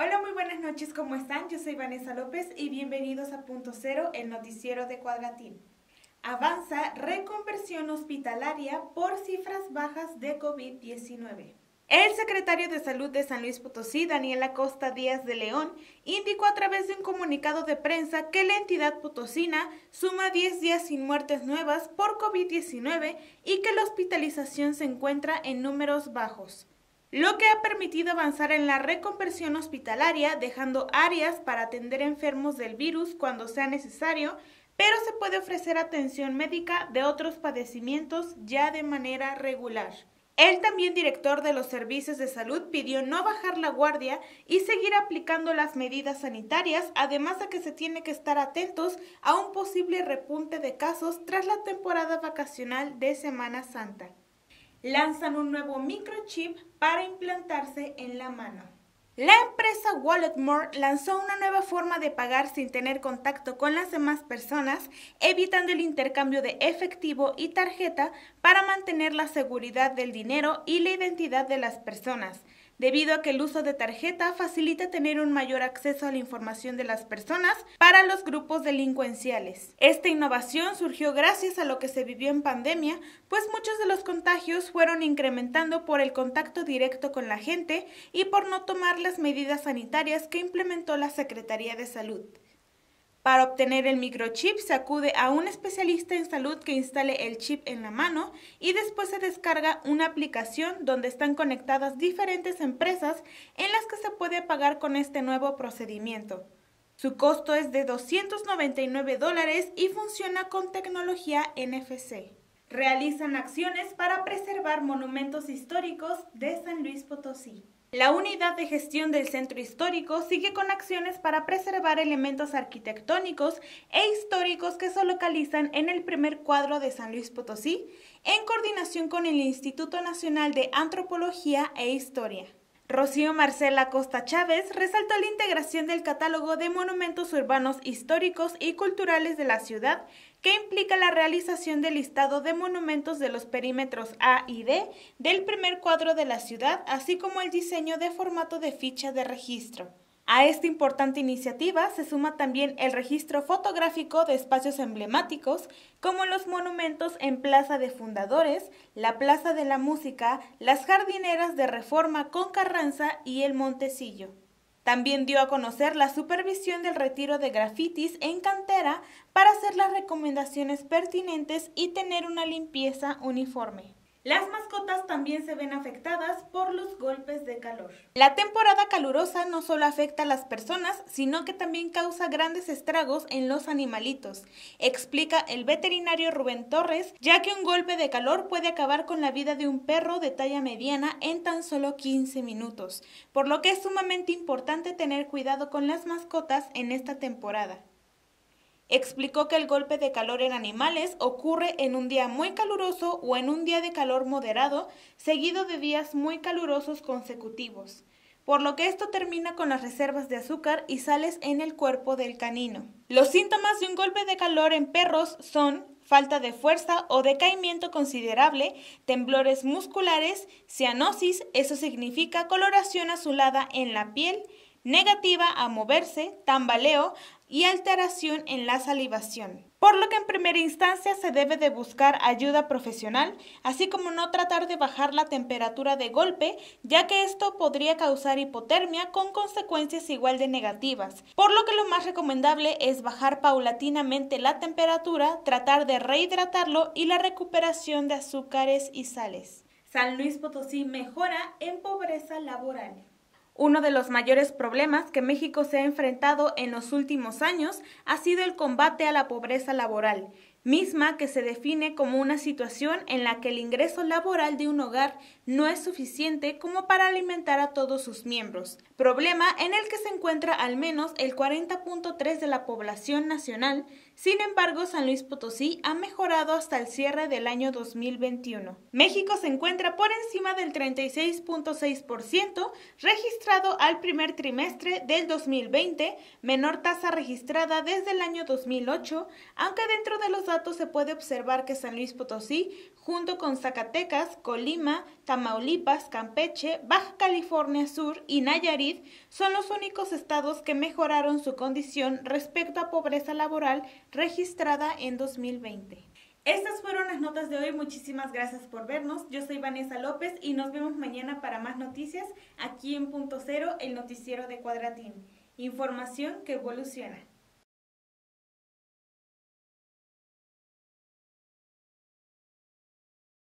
Hola, muy buenas noches, ¿cómo están? Yo soy Vanessa López y bienvenidos a Punto Cero, el noticiero de Cuadratín. Avanza reconversión hospitalaria por cifras bajas de COVID-19. El secretario de Salud de San Luis Potosí, Daniel Acosta Díaz de León, indicó a través de un comunicado de prensa que la entidad potosina suma 10 días sin muertes nuevas por COVID-19 y que la hospitalización se encuentra en números bajos lo que ha permitido avanzar en la reconversión hospitalaria, dejando áreas para atender enfermos del virus cuando sea necesario, pero se puede ofrecer atención médica de otros padecimientos ya de manera regular. El también director de los servicios de salud pidió no bajar la guardia y seguir aplicando las medidas sanitarias, además de que se tiene que estar atentos a un posible repunte de casos tras la temporada vacacional de Semana Santa lanzan un nuevo microchip para implantarse en la mano. La empresa Walletmore lanzó una nueva forma de pagar sin tener contacto con las demás personas, evitando el intercambio de efectivo y tarjeta para mantener la seguridad del dinero y la identidad de las personas debido a que el uso de tarjeta facilita tener un mayor acceso a la información de las personas para los grupos delincuenciales. Esta innovación surgió gracias a lo que se vivió en pandemia, pues muchos de los contagios fueron incrementando por el contacto directo con la gente y por no tomar las medidas sanitarias que implementó la Secretaría de Salud. Para obtener el microchip se acude a un especialista en salud que instale el chip en la mano y después se descarga una aplicación donde están conectadas diferentes empresas en las que se puede pagar con este nuevo procedimiento. Su costo es de 299 dólares y funciona con tecnología NFC. Realizan acciones para preservar monumentos históricos de San Luis Potosí. La unidad de gestión del centro histórico sigue con acciones para preservar elementos arquitectónicos e históricos que se localizan en el primer cuadro de San Luis Potosí, en coordinación con el Instituto Nacional de Antropología e Historia. Rocío Marcela Costa Chávez resaltó la integración del catálogo de monumentos urbanos históricos y culturales de la ciudad, que implica la realización del listado de monumentos de los perímetros A y D del primer cuadro de la ciudad, así como el diseño de formato de ficha de registro. A esta importante iniciativa se suma también el registro fotográfico de espacios emblemáticos como los monumentos en Plaza de Fundadores, la Plaza de la Música, las jardineras de Reforma con Carranza y el Montecillo. También dio a conocer la supervisión del retiro de grafitis en cantera para hacer las recomendaciones pertinentes y tener una limpieza uniforme. Las mascotas también se ven afectadas por los golpes de calor. La temporada calurosa no solo afecta a las personas, sino que también causa grandes estragos en los animalitos, explica el veterinario Rubén Torres, ya que un golpe de calor puede acabar con la vida de un perro de talla mediana en tan solo 15 minutos, por lo que es sumamente importante tener cuidado con las mascotas en esta temporada. Explicó que el golpe de calor en animales ocurre en un día muy caluroso o en un día de calor moderado, seguido de días muy calurosos consecutivos, por lo que esto termina con las reservas de azúcar y sales en el cuerpo del canino. Los síntomas de un golpe de calor en perros son falta de fuerza o decaimiento considerable, temblores musculares, cianosis, eso significa coloración azulada en la piel, negativa a moverse, tambaleo, y alteración en la salivación. Por lo que en primera instancia se debe de buscar ayuda profesional, así como no tratar de bajar la temperatura de golpe, ya que esto podría causar hipotermia con consecuencias igual de negativas. Por lo que lo más recomendable es bajar paulatinamente la temperatura, tratar de rehidratarlo y la recuperación de azúcares y sales. San Luis Potosí mejora en pobreza laboral. Uno de los mayores problemas que México se ha enfrentado en los últimos años ha sido el combate a la pobreza laboral, misma que se define como una situación en la que el ingreso laboral de un hogar no es suficiente como para alimentar a todos sus miembros, problema en el que se encuentra al menos el 40.3 de la población nacional, sin embargo, San Luis Potosí ha mejorado hasta el cierre del año 2021. México se encuentra por encima del 36.6% registrado al primer trimestre del 2020, menor tasa registrada desde el año 2008, aunque dentro de los datos se puede observar que San Luis Potosí junto con Zacatecas, Colima, Tamaulipas, Campeche, Baja California Sur y Nayarit, son los únicos estados que mejoraron su condición respecto a pobreza laboral registrada en 2020. Estas fueron las notas de hoy. Muchísimas gracias por vernos. Yo soy Vanessa López y nos vemos mañana para más noticias aquí en Punto Cero, el noticiero de Cuadratín. Información que evoluciona.